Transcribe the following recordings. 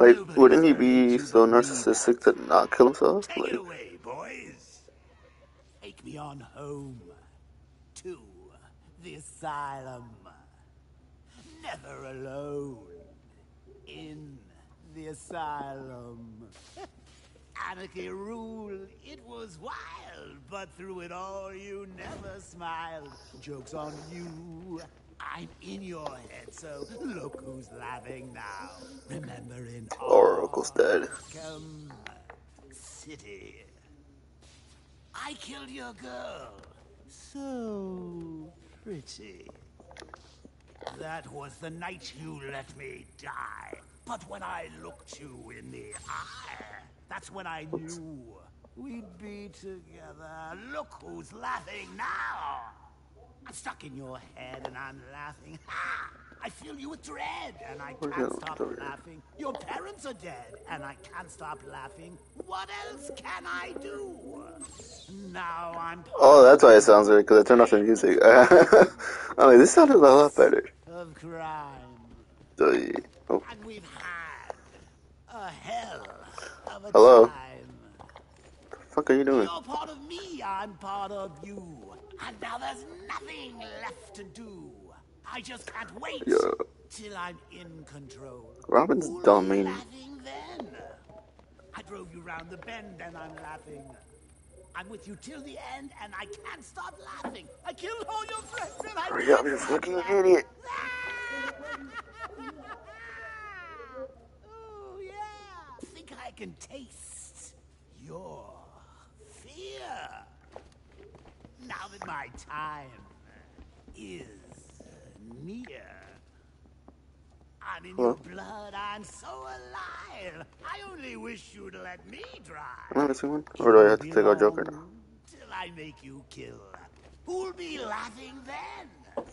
Like, wouldn't he be so narcissistic to not kill himself? Take Like, away, boys. Take me on home to the asylum. Never alone in the asylum. Anarchy ruled, it was wild, but through it all you never smiled. Joke's on you. I'm in your head, so look who's laughing now. Remembering Oracle's dead. City. I killed your girl. So pretty. That was the night you let me die. But when I looked you in the eye, that's when I knew we'd be together. Look who's laughing now. Stuck in your head and I'm laughing. Ha! I fill you with dread and I can't stop laughing. Your parents are dead and I can't stop laughing. What else can I do? Now I'm oh, that's why it sounds weird, because I turned off the music. I'm like, this sounded a lot better. of crime. So, oh, And we've had a hell of a Hello? time. Fuck are you doing? You're part of me, I'm part of you. And now there's nothing left to do. I just can't wait Yeah. till I'm in control. Robin's Who'll dumb, ain't laughing then? I drove you round the bend and I'm laughing. I'm with you till the end and I can't stop laughing. I killed all your friends and I Hurry up, you fucking laughing. idiot. oh yeah. Think I can taste your fear. Now that my time is near. I'm in your blood, I'm so alive. I only wish you'd let me drive. Am I missing one? Or do I have to take out Joker now? Till I make you kill. Who'll be laughing then?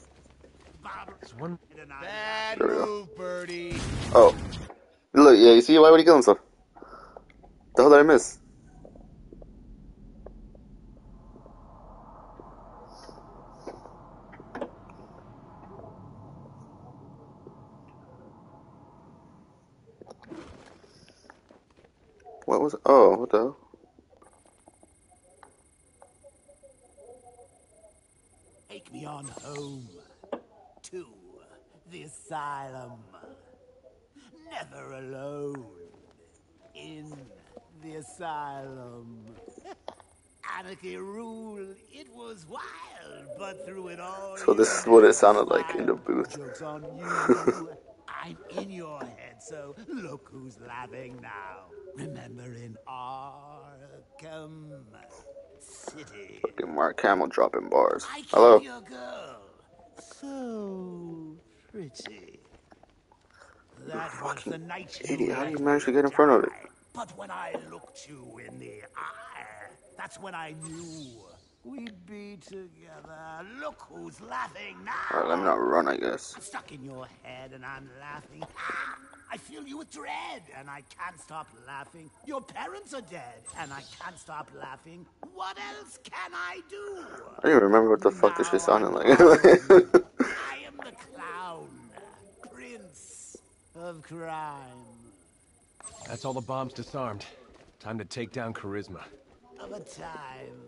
Bob one and I Bad There we go. move, Birdie. Oh. Look, yeah, you see? Why would he kill himself? The hell did I miss? What was Oh, what the? Take me on home to the asylum. Never alone in the asylum. Anarchy ruled, it was wild, but through it all. So this is what it sounded like in the booth. Joke's on you. I'm in your head, so look who's laughing now. Remembering Arkham City. Fucking Mark Hamill dropping bars. I Hello? your girl. So pretty. That was the night you idiot, how do you manage to get in front of it? But when I looked you in the eye, that's when I knew we'd be together. Look who's laughing now. Alright, let me not run, I guess. I'm stuck in your head and I'm laughing. Ah! I feel you with dread and I can't stop laughing. Your parents are dead and I can't stop laughing. What else can I do? I don't even remember what the fuck this shit sounded like. I am the clown, prince of crime, That's all the bombs disarmed. Time to take down Charisma. of a time.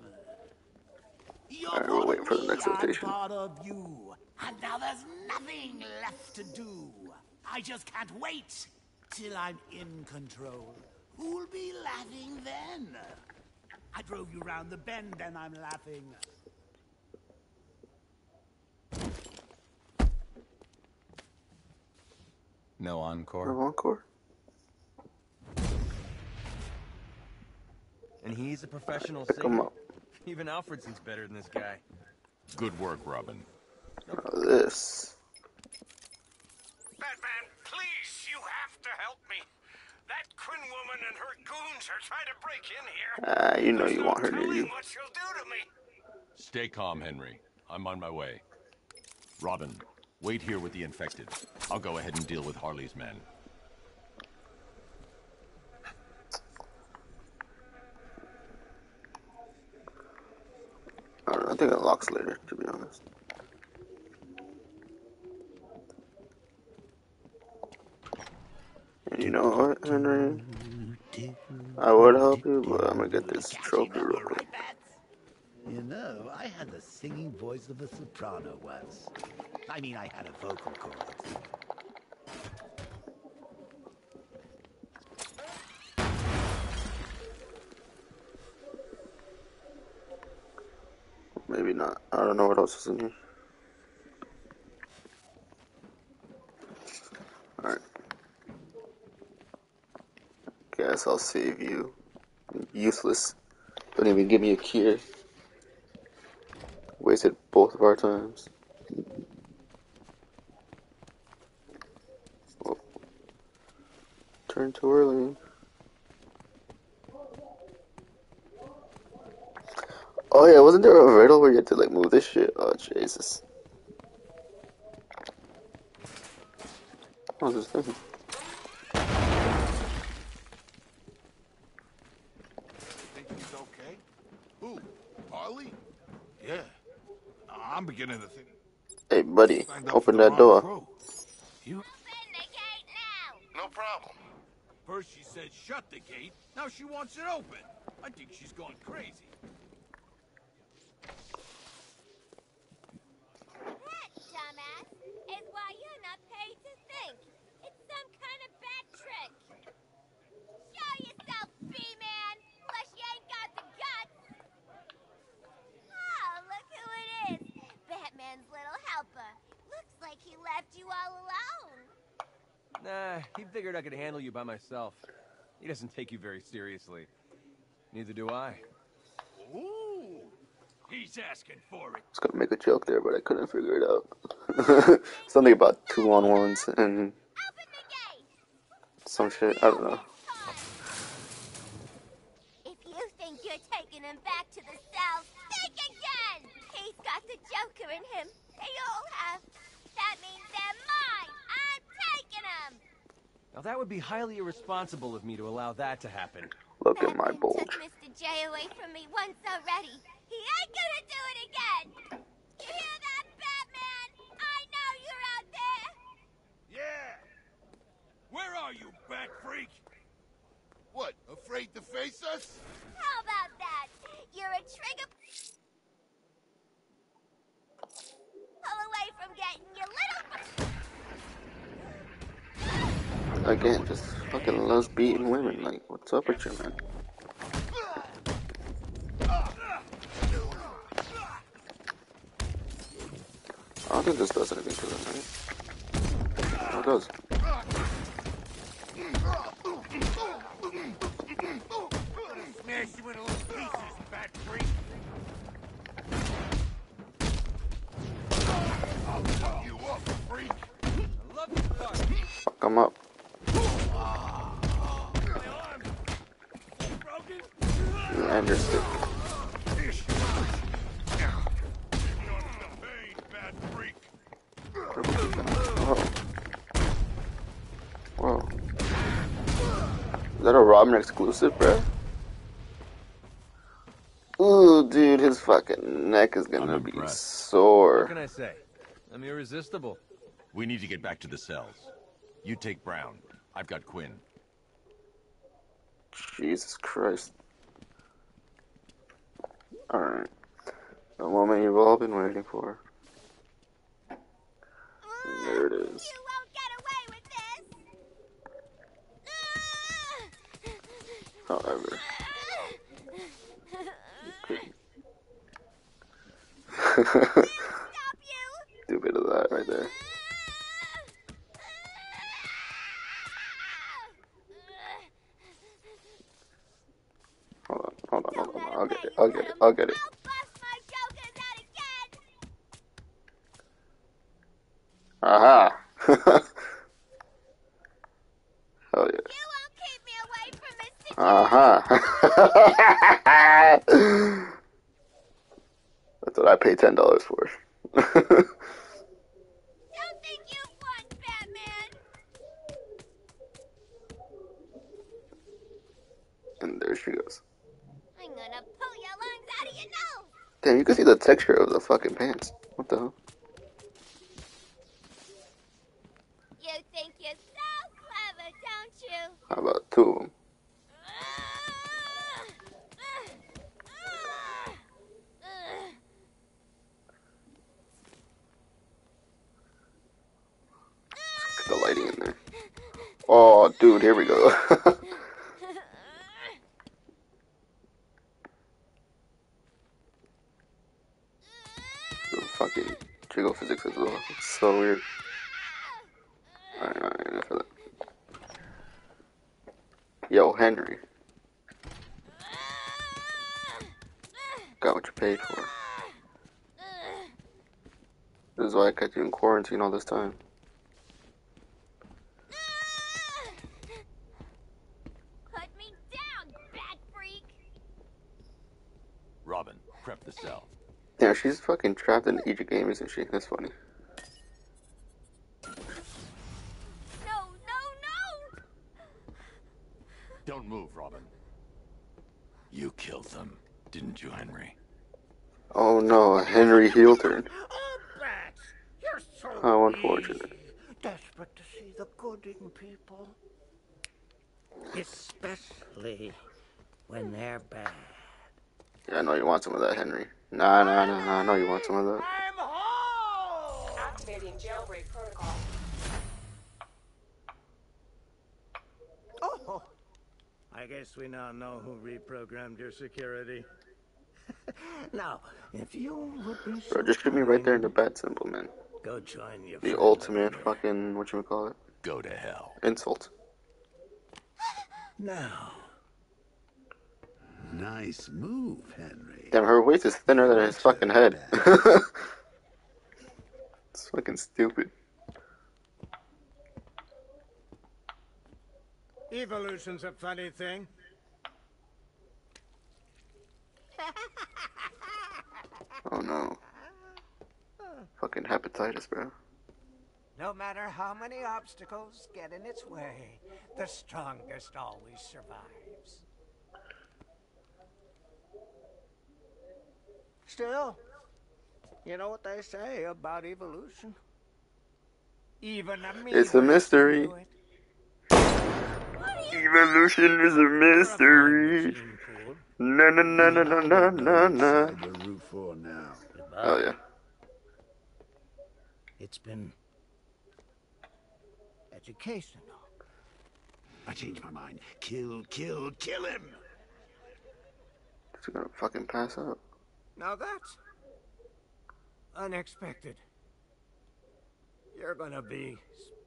You're Alright, we'll part wait for the me, next I'm rotation. part of you. And now there's nothing left to do. I just can't wait till I'm in control. Who'll be laughing then? I drove you round the bend and I'm laughing. No encore. No encore? And he's a professional Come singer. on. Even Alfredson's better than this guy. Good work, Robin. Now this. That Quinn woman and her goons are trying to break in here. Ah, you know There's you no want her near telling you. what she'll do to me. Stay calm, Henry. I'm on my way. Robin, wait here with the infected. I'll go ahead and deal with Harley's men. I don't know, I think it unlocks later, to be honest. You know what, Henry? I would help you, but I'm gonna get this trophy real quick. You know, I had the singing voice of a soprano once. I mean, I had a vocal cords. Maybe not. I don't know what else is in here. Guess I'll save you. Useless. Don't even give me a cure. Wasted both of our times. Oh. Turn too early. Oh yeah, wasn't there a riddle where you had to like move this shit? Oh Jesus. Think he's okay? Who? Harley? Yeah. I'm beginning to think. Hey buddy, open that door. crew. You? Open the gate now! No problem. First she said shut the gate, now she wants it open. I think she's going crazy. That, dumbass, is why you're not paid to think. It's some kind of bad trick. Show yourself, B-Man, unless you ain't got the guts. Oh, look who it is. Batman's little helper. Looks like he left you all alone. Nah, he figured I could handle you by myself. He doesn't take you very seriously. Neither do I. Ooh, he's asking for it. I was gonna make a joke there, but I couldn't figure it out. Something about two on ones and Open the gate! some shit. I don't know. If you think you're taking him back to the cell, think again! He's got the Joker in him. They all have. That means they're mine! I'm taking them! Now that would be highly irresponsible of me to allow that to happen. Look at my Batman bulge. took Mr. J away from me once already. He ain't gonna do it again! You hear that, Batman? I know you're out there! Yeah. Where are you, bat freak? What, afraid to face us? How about that? You're a trigger... Pull away from getting your little... Again, just fucking loves beating women. Like, what's up with you, man? I don't think this does anything to them, right? Oh, it does. Smash you into little pieces, bat freak. I'll fuck you up, freak. I love you. Fuck them up. Broken? You and your stick. Ish. You're the pain, bat freak. Whoa. Whoa. Is that a Robin exclusive, bro? Ooh, dude, his fucking neck is gonna I'm be impressed. What can. I say? I'm irresistible. We need to get back to the cells. You take Brown. I've got Quinn. Jesus Christ. Alright. The moment you've all been waiting for. There it is. You won't get away with this! However. Do a bit of that right there. I'll get it, I'll get it, I'll get it. I'll bust my jokers out again! Aha! Hell yeah. You won't keep me away from Mr. Uh-huh. That's what I pay ten dollars for. Don't you've Batman! and there she goes. I'm gonna pull your lungs out of your nose! Damn, you can see the texture of the fucking pants. What the hell? You think you're so clever, don't you? How about two of them? Get the lighting in there. Oh, dude, here we go. the fucking jiggle physics as well. It's so weird. Alright, alright, enough of that. Yo, Henry. Got what you paid for. This is why I kept you in quarantine all this time. Put me down, bad freak! Robin, prep the cell. Yeah, she's fucking trapped in Egypt game, isn't she? That's funny. No, no, no! Don't move, Robin. You killed them, didn't you, Henry? Oh no, Henry heel turn. Oh, Bats, you're so How unfortunate. easy. Desperate to see the good in people. Especially when they're bad. Yeah, I know you want some of that, Henry. Nah, nah, nah, nah. I know you want some of that. I'm home! Activating jailbreak protocol. Oh, I guess we now know who reprogrammed your security. Now, if you would be so Bro, just shoot me right there in the kind, bat symbol, man. Go join your The friend ultimate over fucking, it? Go to hell. Insult. Now, Nice move, Henry. Damn, her waist is thinner than his fucking head. it's fucking stupid. evolution's a funny thing. Oh no. Fucking hepatitis, bro. No matter how many obstacles get in its way, the strongest always survives. Still, you know what they say about evolution? Even a It's a mystery. Evolution is a mystery. Na na na na na na na na. Cyber Route 4 now. Oh yeah. It's been educational. I changed my mind. Kill, kill, kill him! She's gonna fucking pass out. Now that's unexpected. You're gonna be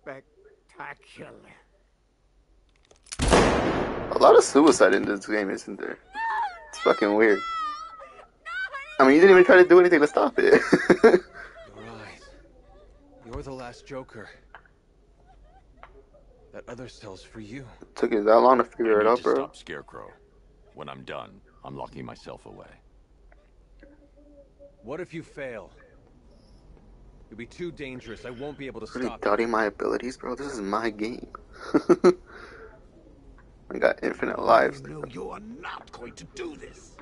spectacular. A lot of suicide in this game, isn't there? It's fucking weird. I mean, you didn't even try to do anything to stop it. You're the last Joker. That other cell's for you. Took you that long to figure it need out, to bro. stop Scarecrow. When I'm done, I'm locking myself away. What if you fail? You'll be too dangerous. I won't be able to Really stop you. doubting my abilities, bro. This is my game. I got infinite lives. No, you are not going to do this.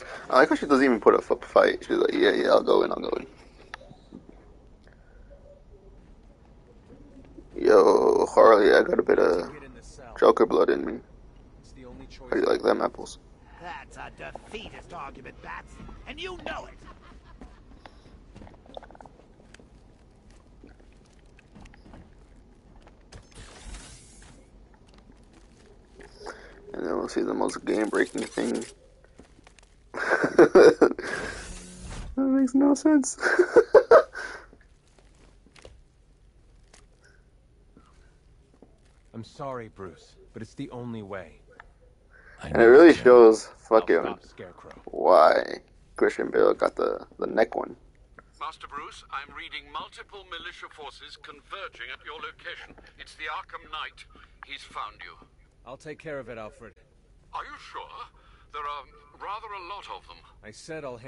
Uh, I like how she doesn't even put up a fight. She's like, yeah, yeah, I'll go in, I'll go in. Yo, Harley, I got a bit of Get in the cell. Joker blood in me. It's the only choice. How do you like them apples? That's a defeatist argument, Bats, and you know it. And then we'll see the most game breaking thing. That makes no sense. I'm sorry, Bruce, but it's the only way. I and it really you shows I'll fucking Scarecrow. why Christian Bale got the, the neck one. Master Bruce, I'm reading multiple militia forces converging at your location. It's the Arkham Knight. He's found you. I'll take care of it, Alfred. Are you sure? There are rather a lot of them. I said I'll handle